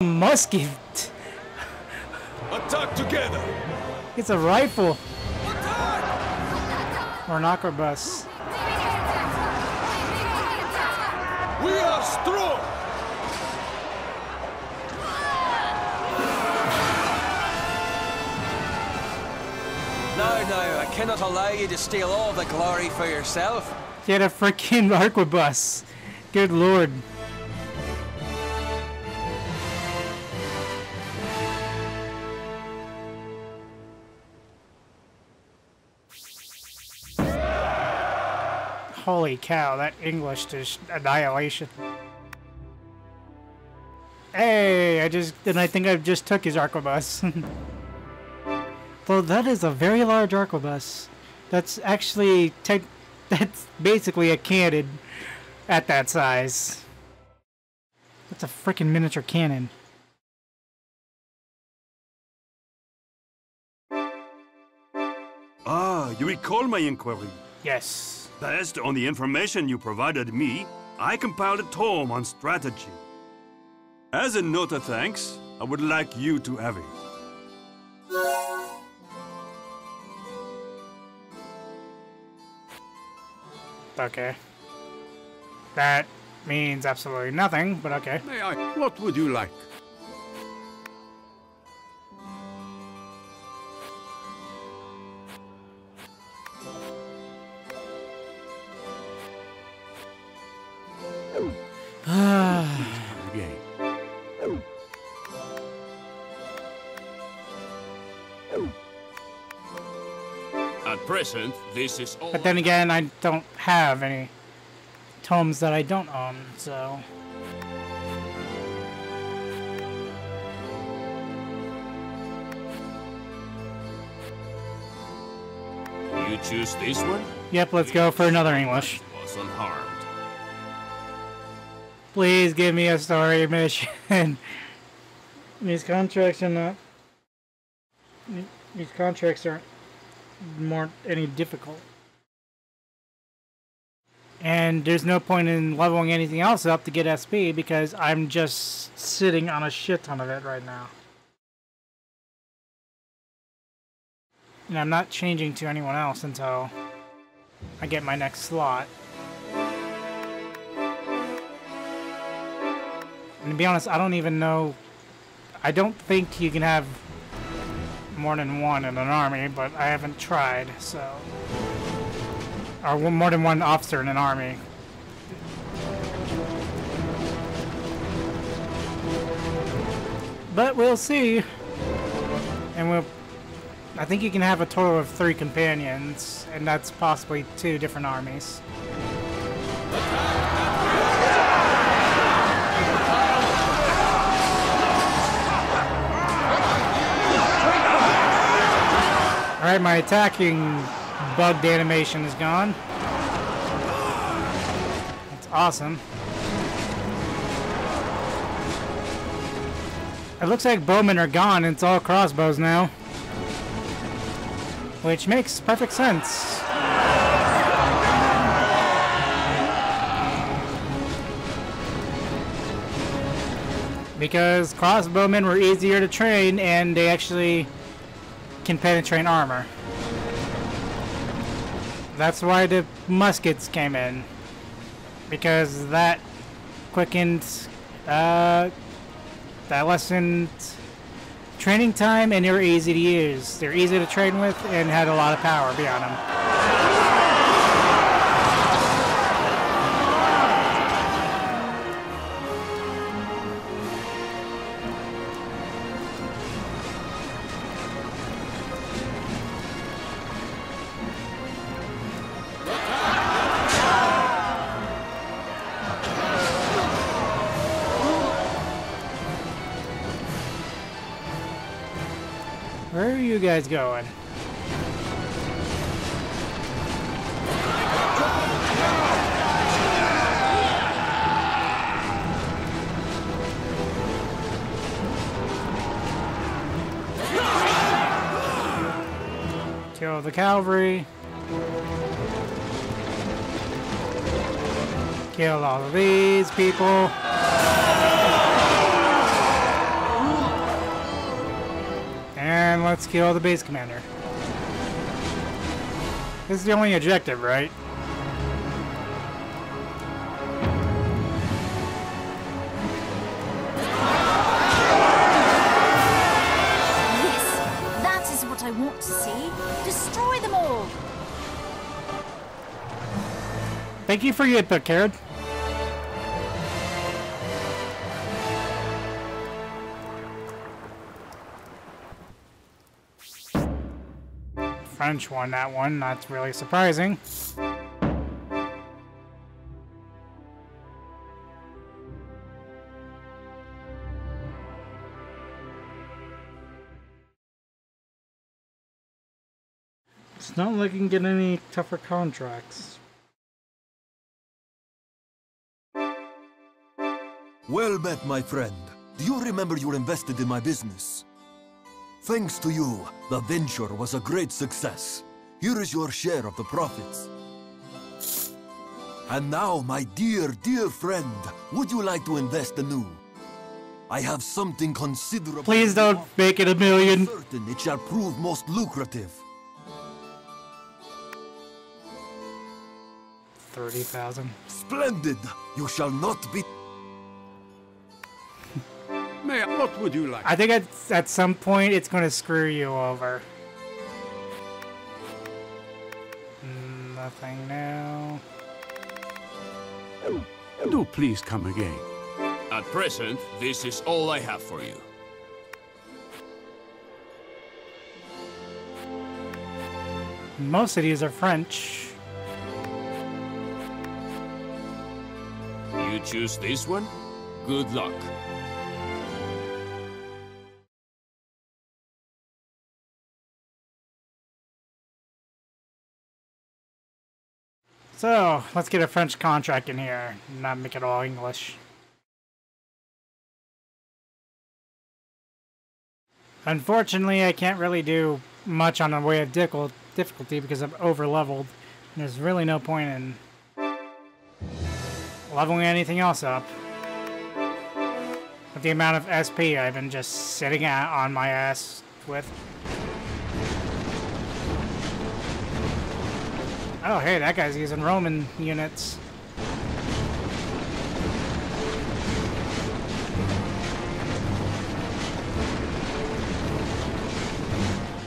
musket. Attack together! It's a rifle. Or an arquebus. We are strong! No, no, I cannot allow you to steal all the glory for yourself. Get a freaking arquebus. Good lord. Holy cow, that English is annihilation. Hey, I just, and I think I just took his arquebus. well, that is a very large arquebus. That's actually, tech, that's basically a cannon at that size. That's a freaking miniature cannon. Ah, you recall my inquiry. Yes. Based on the information you provided me, I compiled a tome on strategy. As a note of thanks, I would like you to have it. Okay. That means absolutely nothing, but okay. May I? What would you like? At present, this is all. But then again, I don't have any tomes that I don't own, so... You choose this one? Yep, let's go for another English. Was unharmed. Please give me a story mission. These contracts are not... These contracts aren't more any difficult. And there's no point in leveling anything else up to get SP because I'm just sitting on a shit ton of it right now. And I'm not changing to anyone else until I get my next slot. And to be honest, I don't even know... I don't think you can have more than one in an army, but I haven't tried, so... Or more than one officer in an army. But we'll see. And we'll... I think you can have a total of three companions, and that's possibly two different armies. Alright, my attacking bugged animation is gone. That's awesome. It looks like bowmen are gone and it's all crossbows now. Which makes perfect sense. Because crossbowmen were easier to train and they actually can penetrate armor. That's why the muskets came in. Because that quickened, uh, that lessened training time and they were easy to use. They're easy to train with and had a lot of power behind them. You guys going? Kill the cavalry. Kill all of these people. Let's kill the base commander. This is the only objective, right? Yes, that is what I want to see. Destroy them all. Thank you for your input, Karen. French won that one, that's really surprising. It's not looking to get any tougher contracts. Well met, my friend. Do you remember you're invested in my business? Thanks to you, the venture was a great success. Here is your share of the profits. And now, my dear, dear friend, would you like to invest anew? I have something considerable. Please don't make it a million. Certain it shall prove most lucrative. 30,000. Splendid! You shall not be. May I, what would you like? I think at, at some point it's going to screw you over. Mm, Nothing now. Do please come again. At present, this is all I have for you. Most of these are French. You choose this one? Good luck. So, let's get a French contract in here. Not make it all English. Unfortunately, I can't really do much on the way of difficulty because I'm over leveled. There's really no point in leveling anything else up. With the amount of SP I've been just sitting on my ass with. Oh, hey, that guy's using Roman units.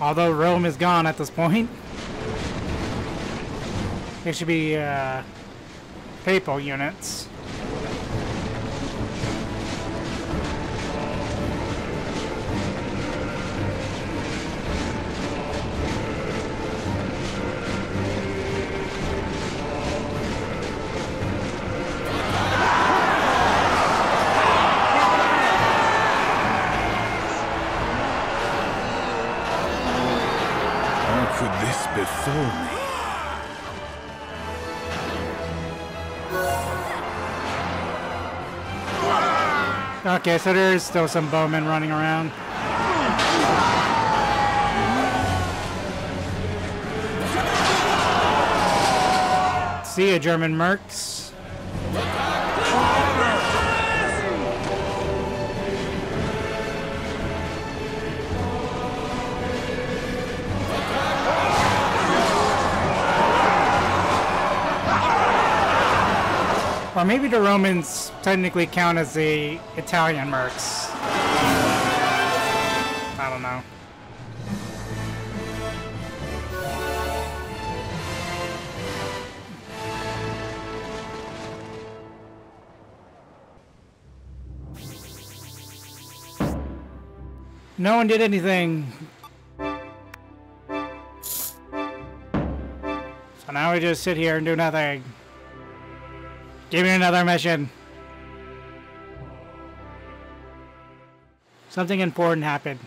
Although Rome is gone at this point. It should be, uh, papal units. Okay, so there's still some bowmen running around. See ya, German mercs. Or maybe the Romans technically count as the Italian mercs. I don't know. No one did anything. So now we just sit here and do nothing. Give me another mission. Something important happened.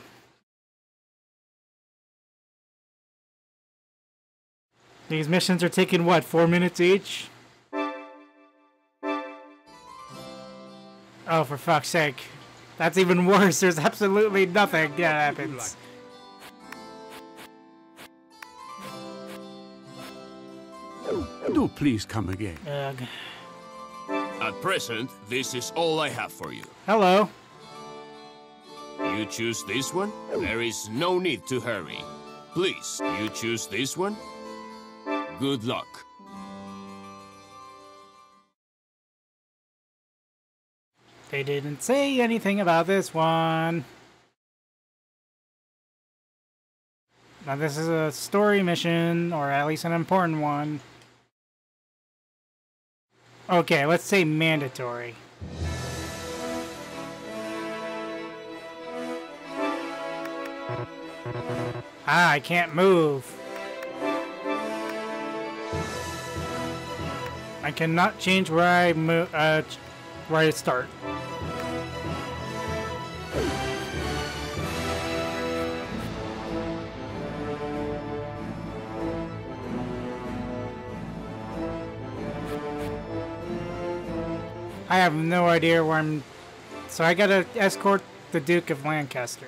These missions are taking what, four minutes each? Oh, for fuck's sake. That's even worse. There's absolutely nothing that happens. Do please come again. Ugh. At present, this is all I have for you. Hello. You choose this one? There is no need to hurry. Please, you choose this one? Good luck. They didn't say anything about this one. Now this is a story mission, or at least an important one. Okay, let's say mandatory. Ah, I can't move. I cannot change where I move, uh, where I start. Have no idea where I'm. So I gotta escort the Duke of Lancaster.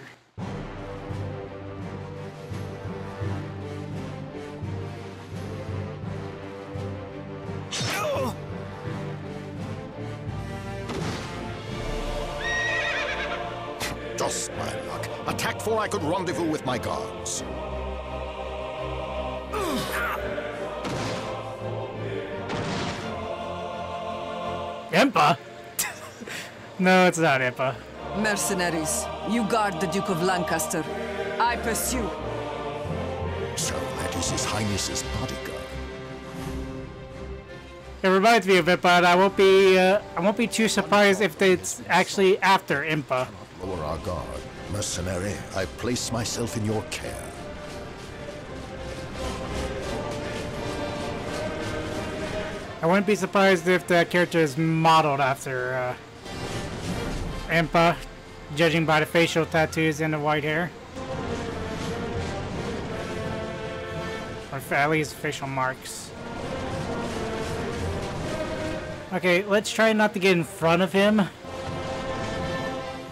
Just my luck. A tactful I could rendezvous with my guards. Impa? No, it's not Impa. Mercenaries, you guard the Duke of Lancaster. I pursue. So that is His Highness's bodyguard. It reminds me of Impa, and I won't be uh, I won't be too surprised if it's actually after Impa. Lower our guard. Mercenary, I place myself in your care. I wouldn't be surprised if that character is modeled after uh, Impa, judging by the facial tattoos and the white hair. Or at least facial marks. Okay, let's try not to get in front of him.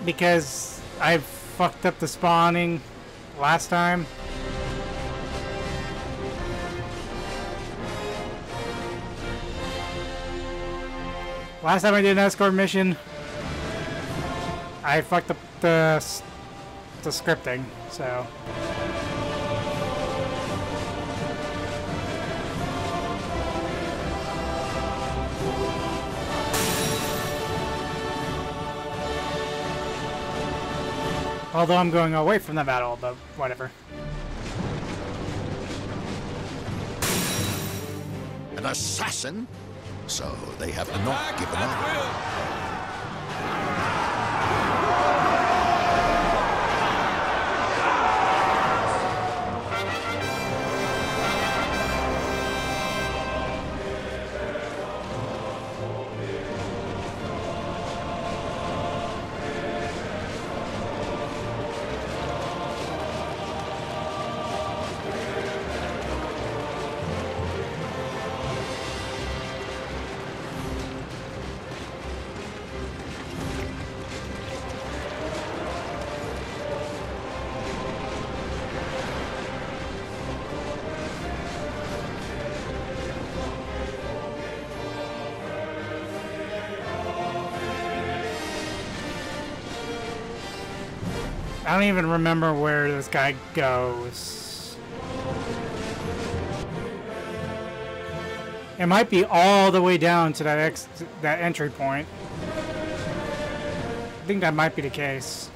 Because I fucked up the spawning last time. Last time I did an escort mission, I fucked up the, the scripting, so... Although I'm going away from the battle, but whatever. An assassin? So they have not given up. I don't even remember where this guy goes. It might be all the way down to that ex that entry point. I think that might be the case.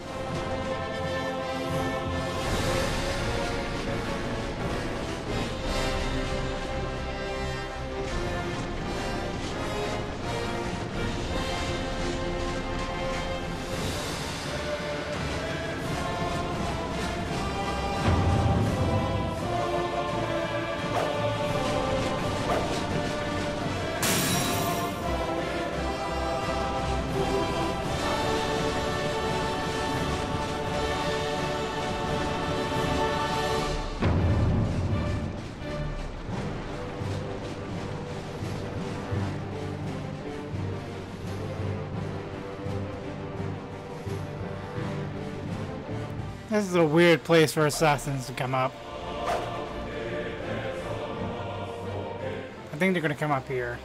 This is a weird place for assassins to come up. I think they're gonna come up here.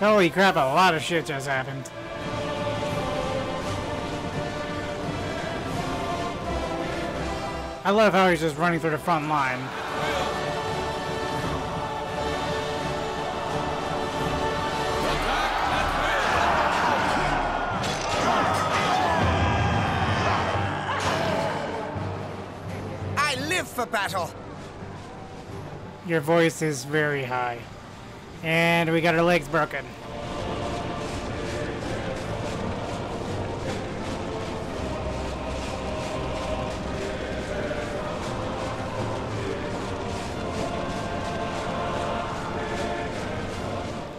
Holy crap, a lot of shit just happened. I love how he's just running through the front line. I live for battle. Your voice is very high. And we got our legs broken.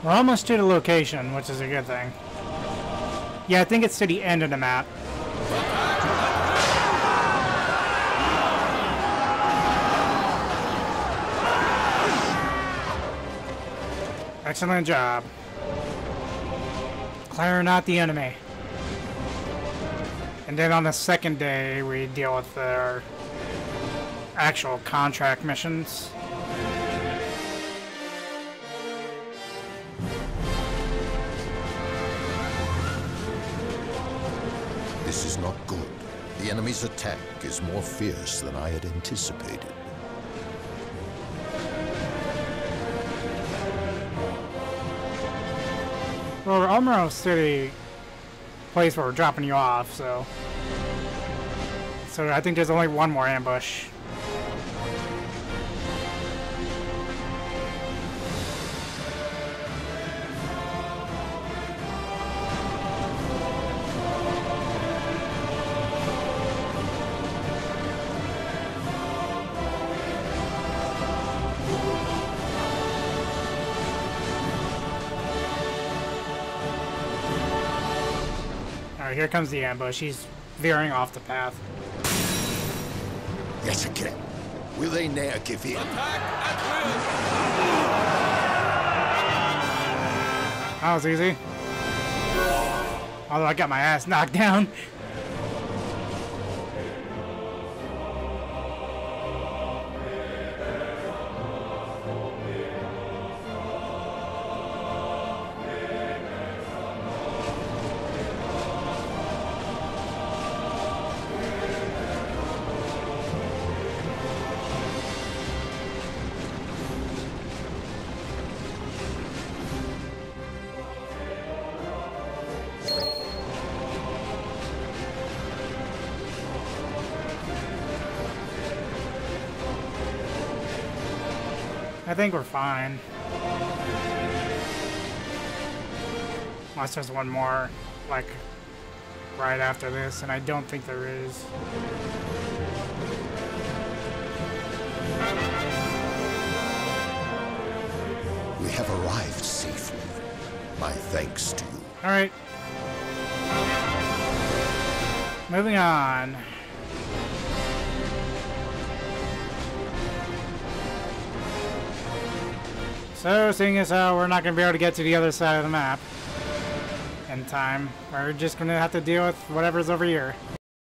We're almost to the location, which is a good thing. Yeah, I think it's to the end of the map. Excellent job. Clearing out the enemy. And then on the second day, we deal with their actual contract missions. This is not good. The enemy's attack is more fierce than I had anticipated. Well, we're the place where we're dropping you off, so... So I think there's only one more ambush. Alright, here comes the ambush. He's veering off the path. Yet again, will they ne'er give in? That was easy. Although I got my ass knocked down. Think we're fine. Unless there's one more, like, right after this, and I don't think there is. We have arrived safely. My thanks to you. Alright. Moving on. So, seeing as how we're not going to be able to get to the other side of the map in time, we're just going to have to deal with whatever's over here.